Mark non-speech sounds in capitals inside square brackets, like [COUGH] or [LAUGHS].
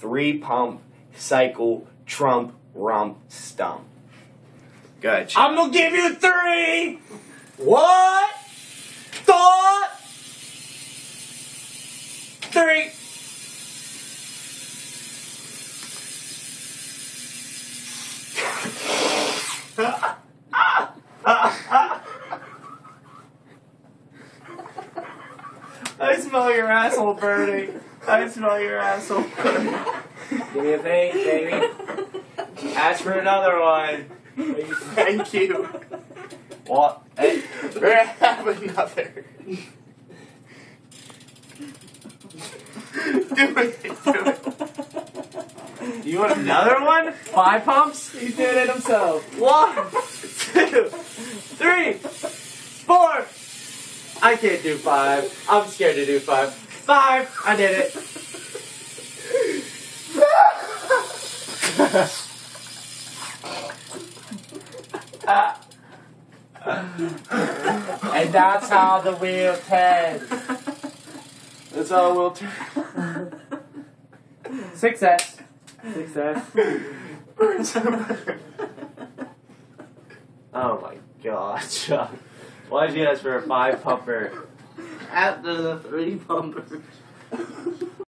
three pump cycle trump rump stump. Good. I'm gonna give you three. What? Thought. Three. [LAUGHS] I smell your asshole burning. I smell your asshole burning. Give me a fake, baby. Ask for another one. Thank you. What? Hey, we're gonna have another. do it, do it. You want another one? Five pumps? He did it himself. One, two, three, four. I can't do five. I'm scared to do five. Five. I did it. And that's how the wheel turns. That's how we'll turn. Success. Success. [LAUGHS] oh my god, Chuck. Why'd you ask for a five pumper? After the three pumpers. [LAUGHS]